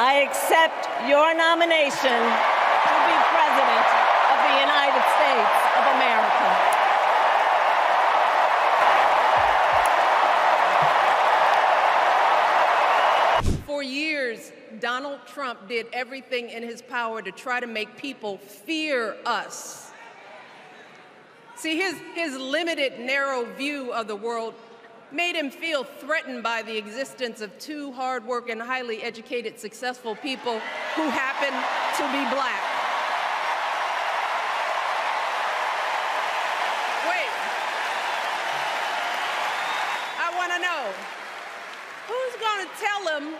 I accept your nomination to be President of the United States of America. For years, Donald Trump did everything in his power to try to make people fear us. See, his, his limited, narrow view of the world made him feel threatened by the existence of two hardworking, highly educated, successful people who happen to be black. Wait. I want to know who's going to tell him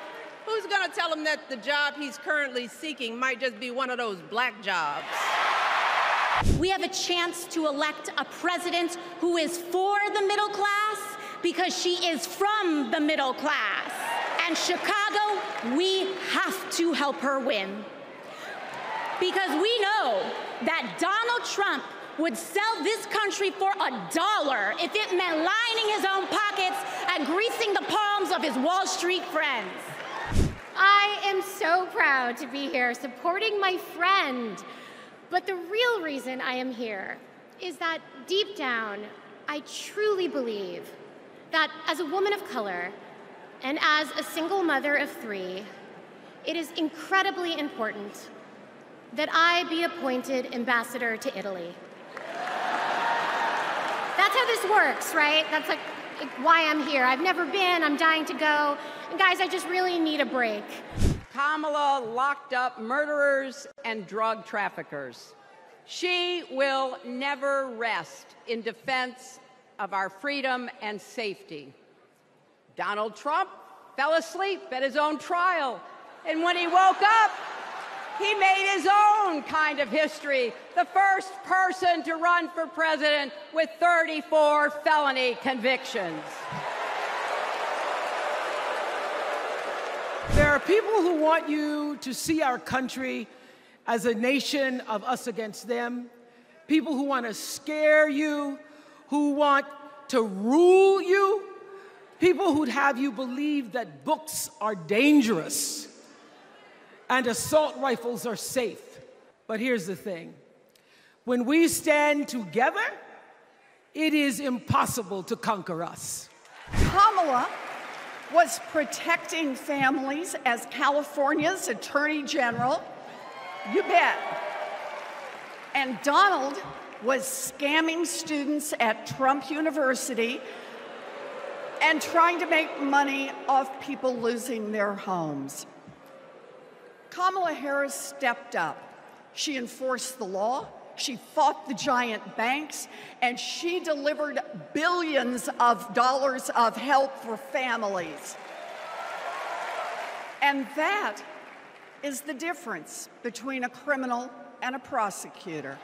who's going to tell him that the job he's currently seeking might just be one of those black jobs? We have a chance to elect a president who is for the middle class because she is from the middle class. And Chicago, we have to help her win. Because we know that Donald Trump would sell this country for a dollar if it meant lining his own pockets and greasing the palms of his Wall Street friends. I am so proud to be here supporting my friend. But the real reason I am here is that deep down, I truly believe that as a woman of color and as a single mother of three, it is incredibly important that I be appointed ambassador to Italy. That's how this works, right? That's like why I'm here. I've never been, I'm dying to go. And guys, I just really need a break. Kamala locked up murderers and drug traffickers. She will never rest in defense of our freedom and safety. Donald Trump fell asleep at his own trial, and when he woke up, he made his own kind of history. The first person to run for president with 34 felony convictions. There are people who want you to see our country as a nation of us against them, people who want to scare you, who want to rule you, people who'd have you believe that books are dangerous and assault rifles are safe. But here's the thing when we stand together, it is impossible to conquer us. Kamala was protecting families as California's Attorney General. You bet. And Donald was scamming students at Trump University and trying to make money off people losing their homes. Kamala Harris stepped up. She enforced the law, she fought the giant banks, and she delivered billions of dollars of help for families. And that is the difference between a criminal and a prosecutor.